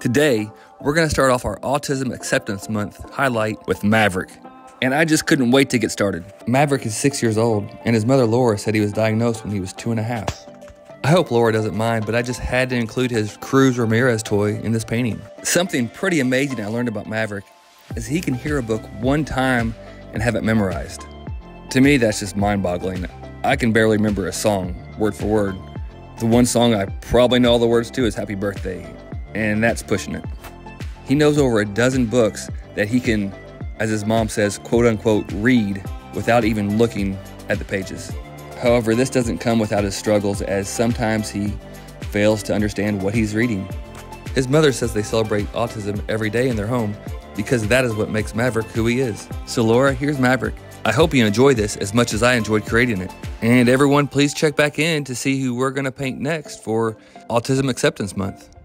Today, we're going to start off our Autism Acceptance Month highlight with Maverick. And I just couldn't wait to get started. Maverick is six years old, and his mother Laura said he was diagnosed when he was two and a half. I hope Laura doesn't mind, but I just had to include his Cruz Ramirez toy in this painting. Something pretty amazing I learned about Maverick is he can hear a book one time and have it memorized. To me, that's just mind boggling. I can barely remember a song, word for word. The one song I probably know all the words to is Happy Birthday, and that's pushing it. He knows over a dozen books that he can, as his mom says, quote unquote, read without even looking at the pages. However, this doesn't come without his struggles, as sometimes he fails to understand what he's reading. His mother says they celebrate autism every day in their home because that is what makes Maverick who he is. So, Laura, here's Maverick. I hope you enjoy this as much as I enjoyed creating it. And everyone, please check back in to see who we're going to paint next for Autism Acceptance Month.